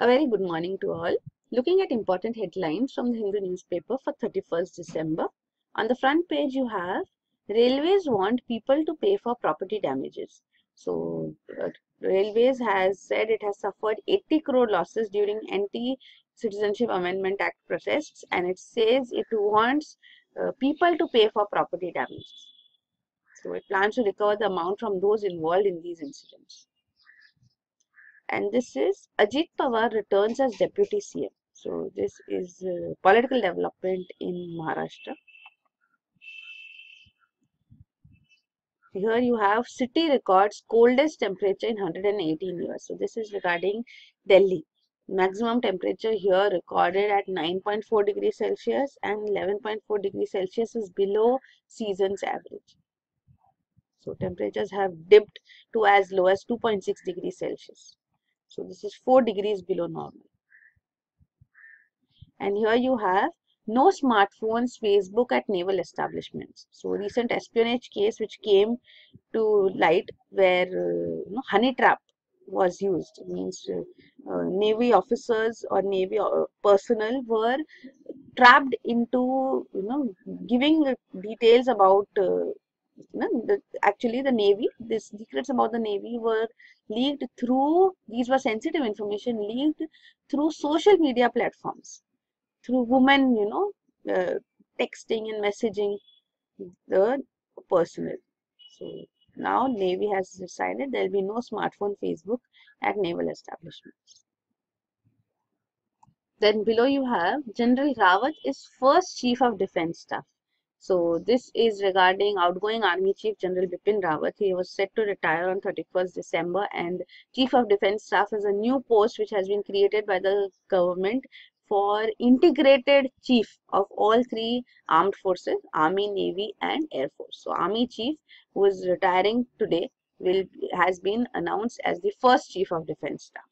A very good morning to all. Looking at important headlines from the Hindu newspaper for 31st December. On the front page you have Railways want people to pay for property damages. So uh, Railways has said it has suffered 80 crore losses during anti-citizenship amendment act protests and it says it wants uh, people to pay for property damages. So it plans to recover the amount from those involved in these incidents and this is Ajit Pawar returns as deputy CM. So this is uh, political development in Maharashtra. Here you have city records coldest temperature in 118 years. So this is regarding Delhi. Maximum temperature here recorded at 9.4 degrees Celsius and 11.4 degrees Celsius is below season's average. So temperatures have dipped to as low as 2.6 degrees Celsius. So this is 4 degrees below normal. And here you have no smartphones, Facebook at naval establishments. So recent espionage case which came to light where uh, you know, honey trap was used. It means uh, uh, navy officers or navy uh, personnel were trapped into you know giving details about uh, you know, the, actually the navy the secrets about the navy were leaked through these were sensitive information leaked through social media platforms through women you know uh, texting and messaging the personnel. So now navy has decided there will be no smartphone facebook at naval establishments. Then below you have general rawat is first chief of defense staff so this is regarding outgoing Army Chief General Bipin Rawat. He was set to retire on 31st December and Chief of Defence Staff is a new post which has been created by the government for integrated chief of all three armed forces, Army, Navy and Air Force. So Army Chief who is retiring today will has been announced as the first Chief of Defence Staff.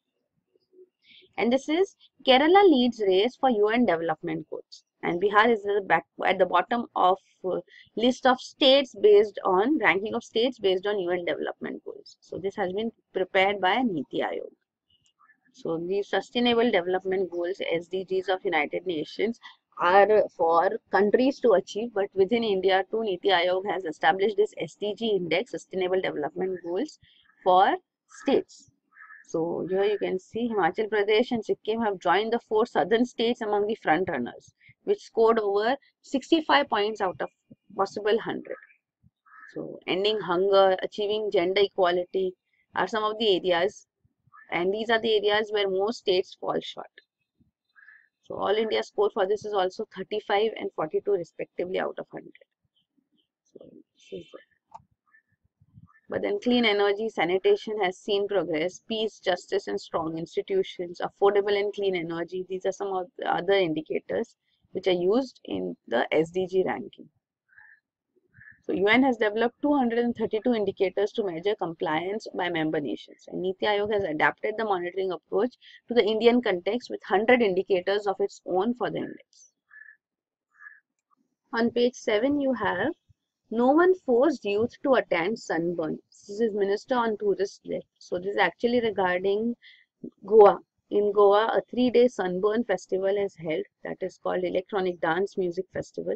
And this is Kerala leads race for UN development goals and Bihar is the back, at the bottom of uh, list of states based on ranking of states based on UN development goals. So this has been prepared by Niti Aayog. So the sustainable development goals SDGs of United Nations are for countries to achieve but within India too Niti Aayog has established this SDG index sustainable development goals for states. So here you can see Himachal Pradesh and Sikkim have joined the four southern states among the front runners which scored over 65 points out of possible 100. So, ending hunger, achieving gender equality are some of the areas and these are the areas where most states fall short. So, All India score for this is also 35 and 42 respectively out of 100. So, but then clean energy, sanitation has seen progress, peace, justice and strong institutions, affordable and clean energy. These are some of the other indicators which are used in the SDG ranking. So UN has developed 232 indicators to measure compliance by member nations and Niti Aayog has adapted the monitoring approach to the Indian context with 100 indicators of its own for the index. On page 7 you have no one forced youth to attend sunburn. This is Minister on Tourist list. So this is actually regarding Goa in Goa, a three-day sunburn festival is held that is called Electronic Dance Music Festival.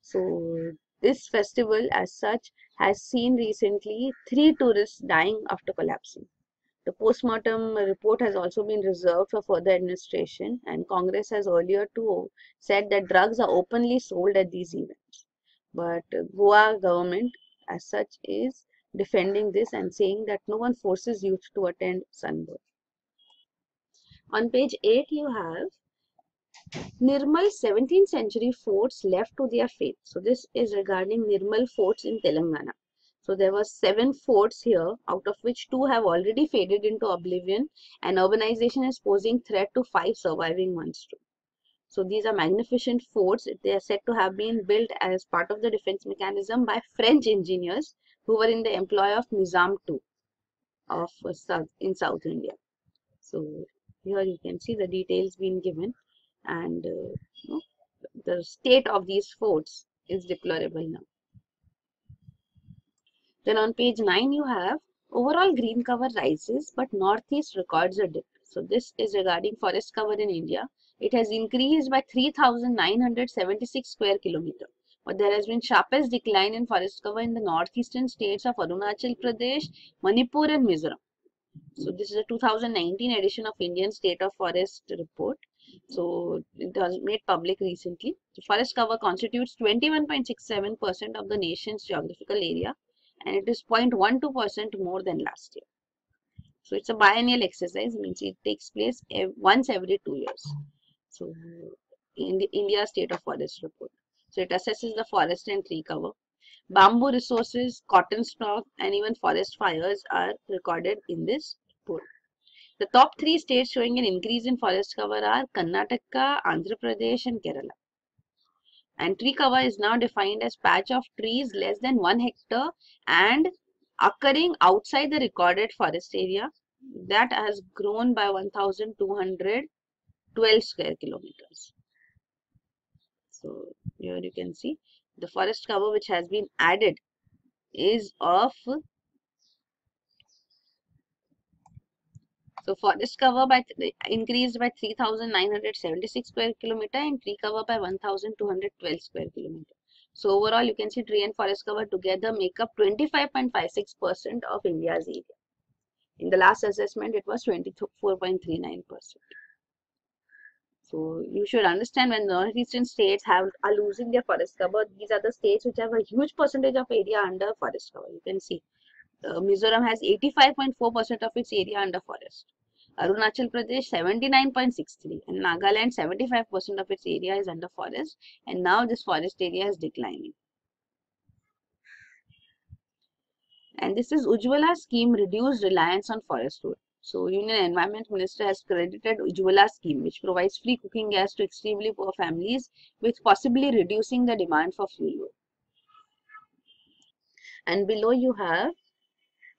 So this festival as such has seen recently three tourists dying after collapsing. The post-mortem report has also been reserved for further administration and Congress has earlier too said that drugs are openly sold at these events. But Goa government as such is defending this and saying that no one forces youth to attend sunburn. On page 8 you have Nirmal 17th century forts left to their fate. So this is regarding Nirmal forts in Telangana. So there were seven forts here, out of which two have already faded into oblivion and urbanization is posing threat to five surviving ones too. So these are magnificent forts. They are said to have been built as part of the defense mechanism by French engineers who were in the employ of Nizam II of uh, in South India. So here you can see the details being given and uh, you know, the state of these forts is deplorable now. Then on page 9 you have overall green cover rises but northeast records a dip. So this is regarding forest cover in India. It has increased by 3,976 square kilometer. But there has been sharpest decline in forest cover in the northeastern states of Arunachal Pradesh, Manipur and Mizoram. So this is a 2019 edition of Indian State of Forest report. So it was made public recently. The forest cover constitutes 21.67% of the nation's geographical area and it is 0.12% more than last year. So it's a biennial exercise, means it takes place once every two years. So in the India State of Forest report. So it assesses the forest and tree cover. Bamboo resources, carbon stock and even forest fires are recorded in this report. The top three states showing an increase in forest cover are Karnataka, Andhra Pradesh and Kerala. And tree cover is now defined as patch of trees less than 1 hectare and occurring outside the recorded forest area that has grown by 1212 square kilometers. So here you can see the forest cover which has been added is of So forest cover by increased by 3,976 square kilometer and tree cover by 1,212 square kilometer. So overall, you can see tree and forest cover together make up 25.56% of India's area. In the last assessment, it was 24.39%. So you should understand when northeastern states have are losing their forest cover, these are the states which have a huge percentage of area under forest cover. You can see uh, Mizoram has 85.4% of its area under forest. Arunachal Pradesh 79.63 and Nagaland 75% of its area is under forest and now this forest area is declining. And this is Ujjwala scheme reduced reliance on forest wood. So Union Environment Minister has credited Ujjwala scheme which provides free cooking gas to extremely poor families with possibly reducing the demand for fuel. And below you have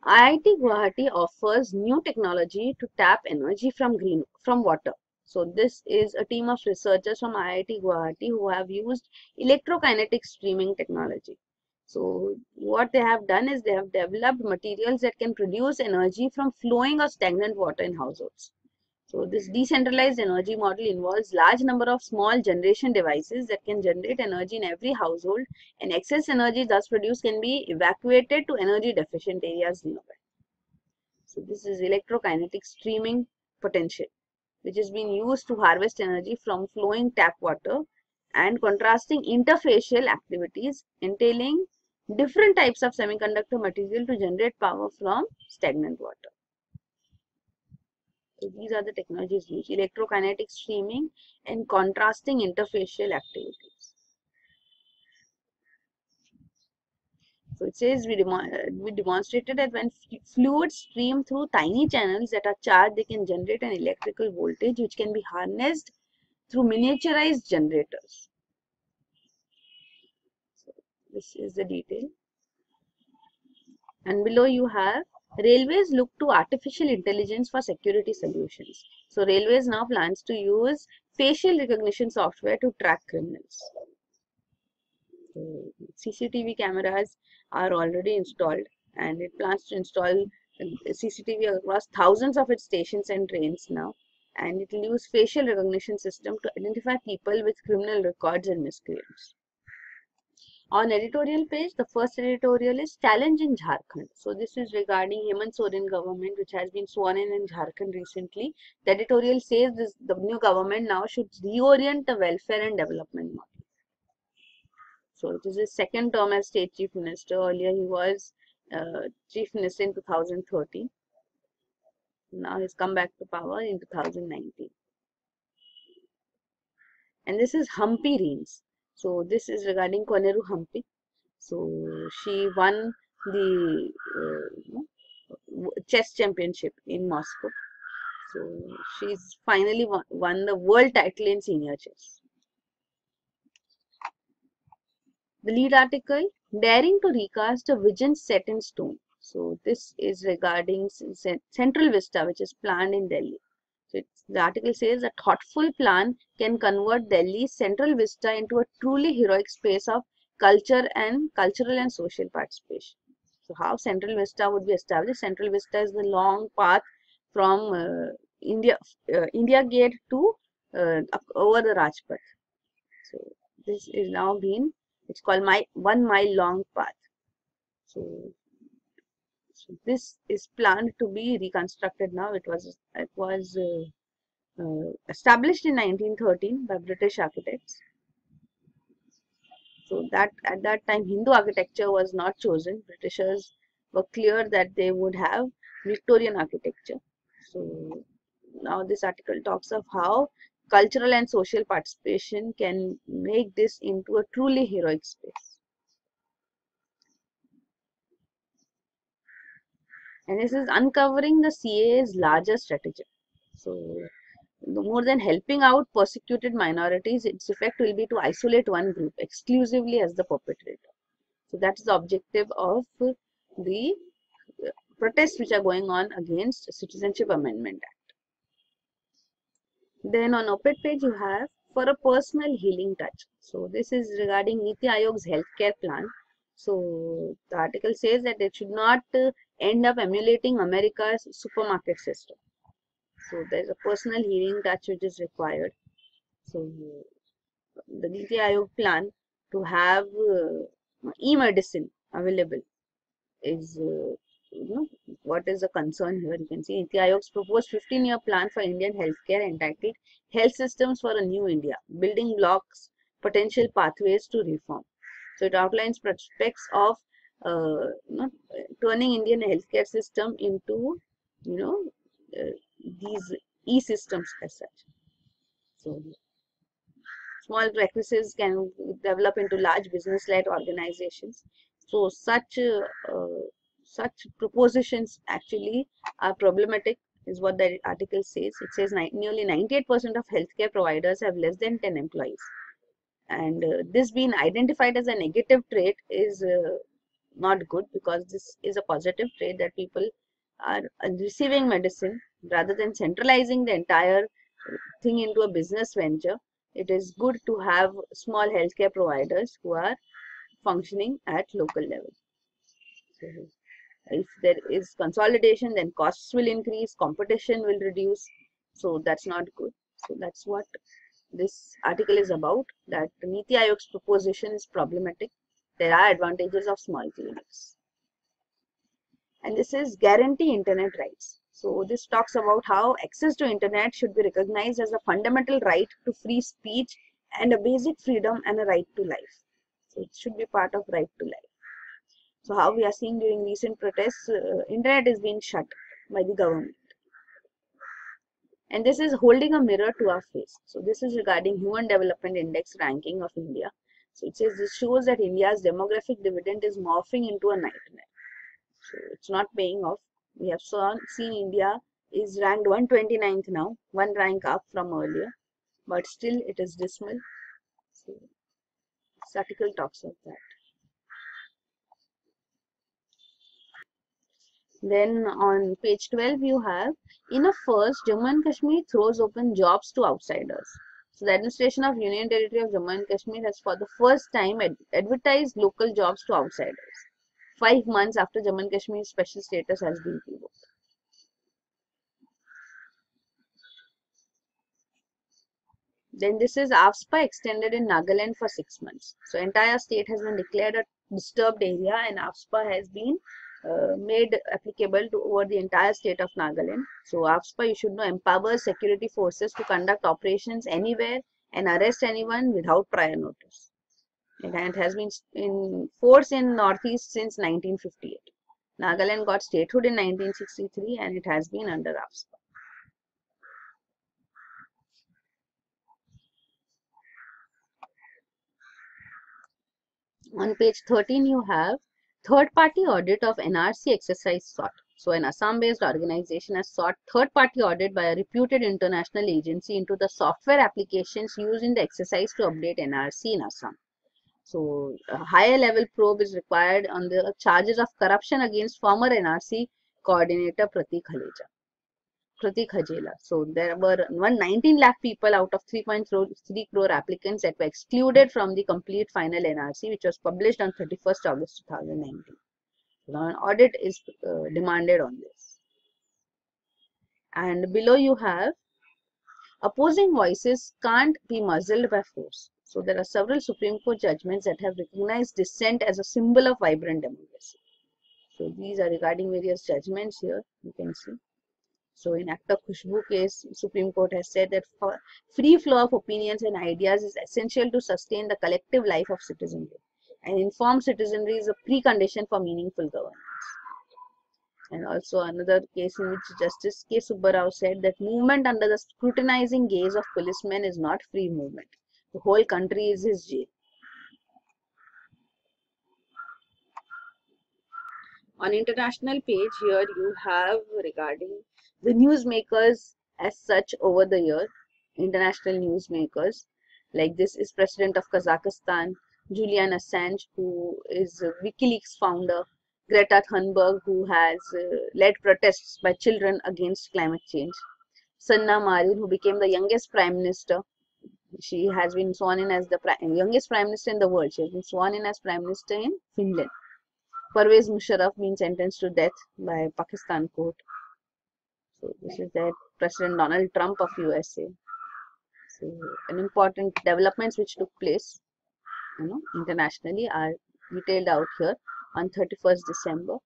IIT Guwahati offers new technology to tap energy from green from water. So this is a team of researchers from IIT Guwahati who have used electrokinetic streaming technology. So what they have done is they have developed materials that can produce energy from flowing or stagnant water in households. So this decentralized energy model involves large number of small generation devices that can generate energy in every household and excess energy thus produced can be evacuated to energy deficient areas nearby. So this is electrokinetic streaming potential which is being used to harvest energy from flowing tap water and contrasting interfacial activities entailing different types of semiconductor material to generate power from stagnant water. So these are the technologies used, electrokinetic streaming and contrasting interfacial activities. So it says we, demo we demonstrated that when fluids stream through tiny channels that are charged, they can generate an electrical voltage which can be harnessed through miniaturized generators. This is the detail. And below you have Railways look to artificial intelligence for security solutions. So Railways now plans to use facial recognition software to track criminals. So, CCTV cameras are already installed and it plans to install uh, CCTV across thousands of its stations and trains now and it will use facial recognition system to identify people with criminal records and miscreants. On editorial page, the first editorial is Challenge in Jharkhand. So this is regarding Hemant Soren government which has been sworn in in Jharkhand recently. The editorial says this, the new government now should reorient the welfare and development model. So it is his second term as state chief minister. Earlier he was uh, chief minister in 2013. Now he's come back to power in 2019. And this is Humpy Reigns. So this is regarding Koneru Humpy. So she won the uh, chess championship in Moscow. So she's finally won, won the world title in senior chess. The lead article, Daring to Recast a Vision Set in Stone. So this is regarding Central Vista which is planned in Delhi. So the article says a thoughtful plan can convert Delhi's central vista into a truly heroic space of culture and cultural and social participation. So how central vista would be established? Central vista is the long path from uh, India uh, India Gate to uh, over the Rajpath. So this is now been it's called my one mile long path. So, so this is planned to be reconstructed now. It was it was uh, uh, established in 1913 by British architects. So that at that time Hindu architecture was not chosen. Britishers were clear that they would have Victorian architecture. So now this article talks of how cultural and social participation can make this into a truly heroic space. And this is uncovering the CAA's larger strategy. So more than helping out persecuted minorities, its effect will be to isolate one group exclusively as the perpetrator. So that is the objective of the protests which are going on against Citizenship Amendment Act. Then on op-ed page you have for a personal healing touch. So this is regarding Niti Aayog's healthcare plan. So the article says that it should not end up emulating America's supermarket system. So there's a personal healing touch which is required. So the Niti Aayog plan to have uh, e-medicine available is uh, you know what is the concern here you can see Niti Aayog's proposed 15 year plan for Indian healthcare entitled Health Systems for a New India Building Blocks Potential Pathways to Reform. So it outlines prospects of uh, you know, turning Indian healthcare system into you know uh, these e-systems as such. So small practices can develop into large business-led organizations. So such uh, such propositions actually are problematic is what the article says. It says nearly 98% of healthcare providers have less than 10 employees. And uh, this being identified as a negative trait is uh, not good because this is a positive trait that people are receiving medicine rather than centralizing the entire thing into a business venture. It is good to have small healthcare providers who are functioning at local level. If there is consolidation then costs will increase competition will reduce so that's not good so that's what this article is about that Niti Aayog's proposition is problematic there are advantages of small clinics and this is guarantee internet rights so this talks about how access to internet should be recognized as a fundamental right to free speech and a basic freedom and a right to life so it should be part of right to life so how we are seeing during recent protests, uh, internet is being shut by the government. And this is holding a mirror to our face. So this is regarding Human Development Index ranking of India. So it says this shows that India's demographic dividend is morphing into a nightmare. So it's not paying off. We have seen India is ranked 129th now, one rank up from earlier, but still it is dismal. So this article talks of that. Then on page 12 you have, in a first, Jammu and Kashmir throws open jobs to outsiders. So the administration of Union Territory of Jammu and Kashmir has for the first time ad advertised local jobs to outsiders. Five months after Jammu and Kashmir's special status has been revoked. Then this is AFSPA extended in Nagaland for six months. So entire state has been declared a disturbed area and AFSPA has been uh, made applicable to over the entire state of Nagaland. So AFSPA, you should know, empowers security forces to conduct operations anywhere and arrest anyone without prior notice. And it has been in force in Northeast since 1958. Nagaland got statehood in 1963 and it has been under AFSPA. On page 13 you have Third-party audit of NRC exercise sought. So an Assam-based organization has sought third-party audit by a reputed international agency into the software applications used in the exercise to update NRC in Assam. So a higher level probe is required on the charges of corruption against former NRC coordinator Pratik Haleja. Pratik Hajela. So there were 119 lakh people out of 3.3 crore applicants that were excluded from the complete final NRC, which was published on 31st August 2019. Now an audit is uh, demanded on this. And below you have opposing voices can't be muzzled by force. So there are several Supreme Court judgments that have recognized dissent as a symbol of vibrant democracy. So these are regarding various judgments here, you can see. So in Acta Khushbu case, Supreme Court has said that free flow of opinions and ideas is essential to sustain the collective life of citizenry. And informed citizenry is a precondition for meaningful governance. And also another case in which Justice K. Subbarao said that movement under the scrutinizing gaze of policemen is not free movement. The whole country is his jail. On international page here you have regarding the newsmakers as such over the year, international newsmakers. Like this is President of Kazakhstan, Julian Assange, who is WikiLeaks founder, Greta Thunberg, who has uh, led protests by children against climate change, Sanna Marin, who became the youngest prime minister she has been sworn in as the youngest prime minister in the world. She has been sworn in as prime minister in Finland. Pervez Musharraf been sentenced to death by Pakistan court. So this is that President Donald Trump of USA. So an important developments which took place, you know, internationally are detailed out here on 31st December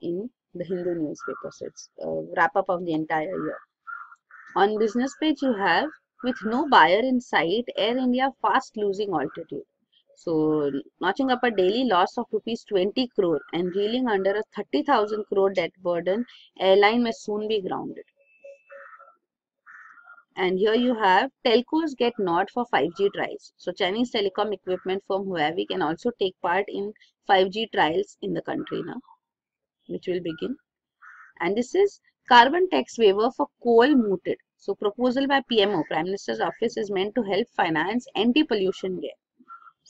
in the Hindu newspaper. So it's a wrap up of the entire year. On business page you have with no buyer in sight, Air India fast losing altitude. So, notching up a daily loss of rupees 20 crore and reeling under a 30,000 crore debt burden, airline may soon be grounded. And here you have telcos get nod for 5G trials. So, Chinese telecom equipment firm Huawei can also take part in 5G trials in the country now, which will begin. And this is carbon tax waiver for coal mooted. So proposal by PMO, Prime Minister's Office is meant to help finance anti-pollution gear.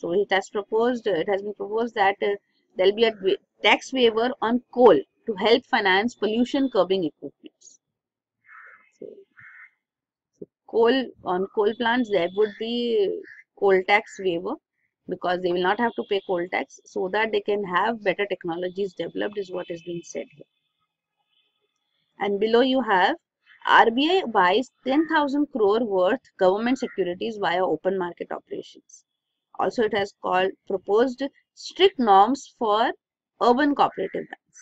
So it has proposed, it has been proposed that uh, there will be a tax waiver on coal to help finance pollution curbing equipment. So, coal on coal plants there would be coal tax waiver because they will not have to pay coal tax so that they can have better technologies developed is what is being said here. And below you have RBI buys 10,000 crore worth government securities via open market operations. Also, it has called proposed strict norms for urban cooperative banks.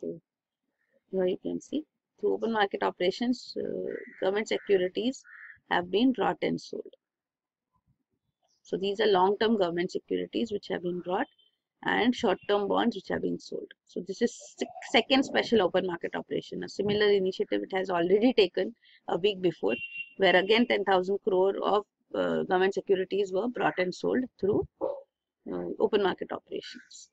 So, here you can see through open market operations, uh, government securities have been brought and sold. So, these are long-term government securities which have been brought and short-term bonds which have been sold. So this is second special open market operation. A similar initiative it has already taken a week before, where again 10,000 crore of uh, government securities were brought and sold through uh, open market operations.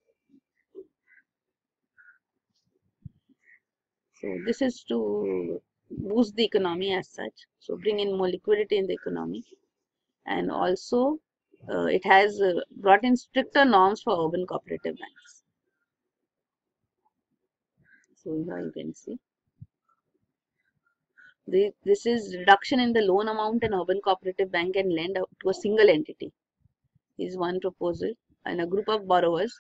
So this is to boost the economy as such. So bring in more liquidity in the economy and also uh, it has uh, brought in stricter norms for urban cooperative banks. So here you can see. This is reduction in the loan amount an urban cooperative bank can lend out to a single entity is one proposal and a group of borrowers.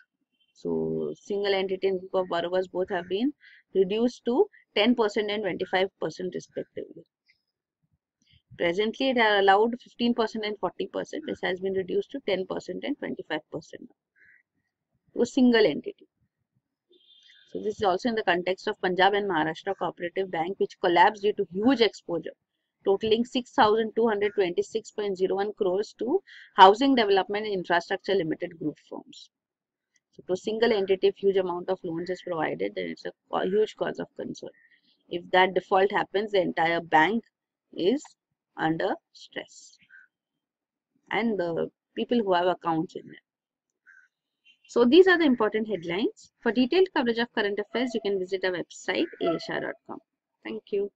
So single entity and group of borrowers both have been reduced to 10% and 25% respectively. Presently, it are allowed 15% and 40%. This has been reduced to 10% and 25% to a single entity. So this is also in the context of Punjab and Maharashtra Cooperative Bank, which collapsed due to huge exposure, totaling 6,226.01 crores to Housing Development and Infrastructure Limited Group firms. So to a single entity, huge amount of loans is provided, then it's a huge cause of concern. If that default happens, the entire bank is under stress and the people who have accounts in them. So these are the important headlines. For detailed coverage of current affairs, you can visit our website aashah.com. Thank you.